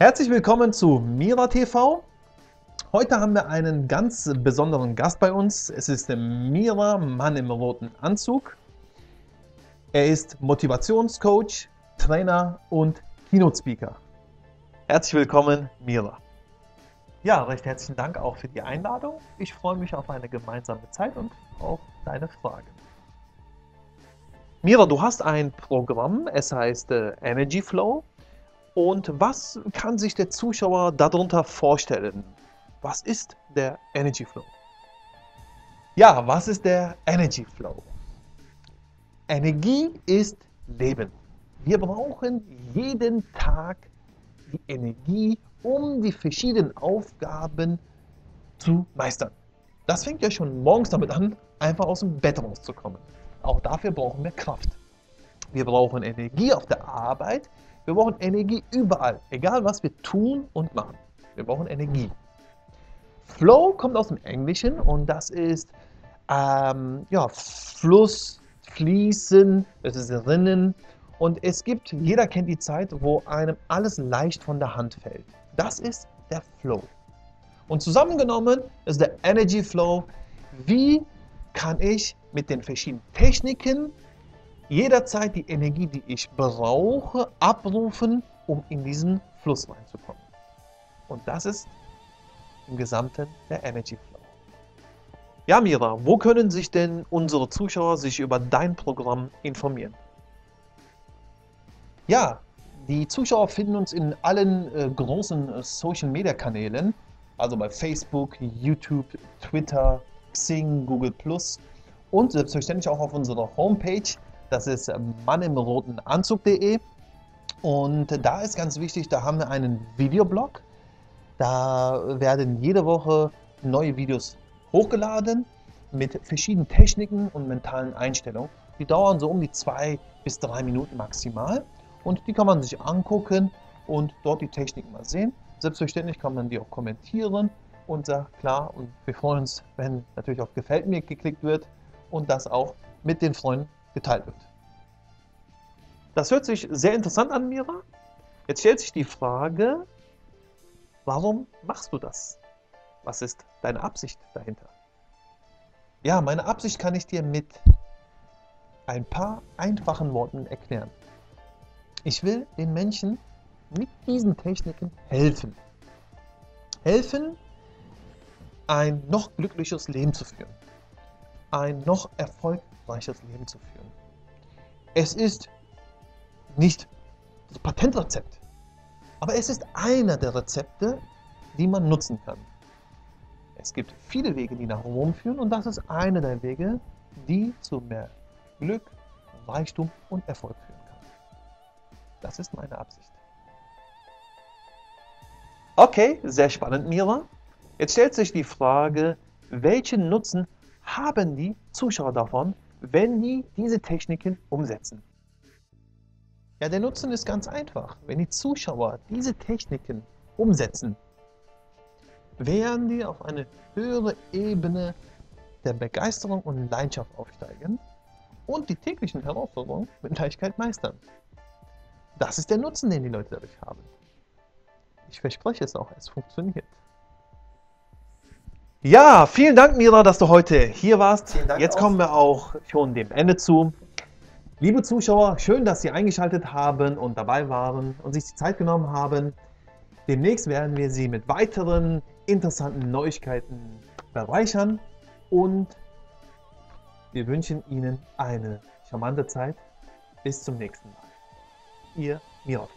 Herzlich willkommen zu Mira TV. Heute haben wir einen ganz besonderen Gast bei uns. Es ist der Mira, Mann im roten Anzug. Er ist Motivationscoach, Trainer und Keynote-Speaker. Herzlich willkommen, Mira. Ja, recht herzlichen Dank auch für die Einladung. Ich freue mich auf eine gemeinsame Zeit und auf deine Fragen. Mira, du hast ein Programm, es heißt äh, Energy Flow. Und was kann sich der Zuschauer darunter vorstellen? Was ist der Energy Flow? Ja, was ist der Energy Flow? Energie ist Leben. Wir brauchen jeden Tag die Energie, um die verschiedenen Aufgaben zu meistern. Das fängt ja schon morgens damit an, einfach aus dem Bett rauszukommen. Auch dafür brauchen wir Kraft. Wir brauchen Energie auf der Arbeit, wir brauchen Energie überall, egal was wir tun und machen. Wir brauchen Energie. Flow kommt aus dem Englischen und das ist ähm, ja, Fluss, Fließen, das ist Rinnen. Und es gibt, jeder kennt die Zeit, wo einem alles leicht von der Hand fällt. Das ist der Flow. Und zusammengenommen ist der Energy Flow. Wie kann ich mit den verschiedenen Techniken jederzeit die Energie, die ich brauche, abrufen, um in diesen Fluss reinzukommen. Und das ist im Gesamten der Energy Flow. Ja, Mira, wo können sich denn unsere Zuschauer sich über dein Programm informieren? Ja, die Zuschauer finden uns in allen äh, großen äh, Social Media Kanälen, also bei Facebook, YouTube, Twitter, Xing, Google Plus und selbstverständlich auch auf unserer Homepage das ist mannimrotenanzug.de. Und da ist ganz wichtig, da haben wir einen Videoblog. Da werden jede Woche neue Videos hochgeladen mit verschiedenen Techniken und mentalen Einstellungen. Die dauern so um die zwei bis drei Minuten maximal. Und die kann man sich angucken und dort die Techniken mal sehen. Selbstverständlich kann man die auch kommentieren und sagt klar, und wir freuen uns, wenn natürlich auf Gefällt mir geklickt wird und das auch mit den Freunden geteilt wird. Das hört sich sehr interessant an, Mira. Jetzt stellt sich die Frage, warum machst du das? Was ist deine Absicht dahinter? Ja, meine Absicht kann ich dir mit ein paar einfachen Worten erklären. Ich will den Menschen mit diesen Techniken helfen. Helfen, ein noch glücklicheres Leben zu führen. Ein noch erfolgreiches Leben zu führen. Es ist nicht das Patentrezept, aber es ist einer der Rezepte, die man nutzen kann. Es gibt viele Wege, die nach Rom führen und das ist einer der Wege, die zu mehr Glück, Reichtum und Erfolg führen kann. Das ist meine Absicht. Okay, sehr spannend, Mira. Jetzt stellt sich die Frage, welchen Nutzen haben die Zuschauer davon, wenn die diese Techniken umsetzen? Ja, der Nutzen ist ganz einfach. Wenn die Zuschauer diese Techniken umsetzen, werden die auf eine höhere Ebene der Begeisterung und Leidenschaft aufsteigen und die täglichen Herausforderungen mit Leichtigkeit meistern. Das ist der Nutzen, den die Leute dadurch haben. Ich verspreche es auch, es funktioniert. Ja, vielen Dank, Mira, dass du heute hier warst. Jetzt auch. kommen wir auch schon dem Ende zu. Liebe Zuschauer, schön, dass Sie eingeschaltet haben und dabei waren und sich die Zeit genommen haben. Demnächst werden wir Sie mit weiteren interessanten Neuigkeiten bereichern und wir wünschen Ihnen eine charmante Zeit. Bis zum nächsten Mal. Ihr Mira.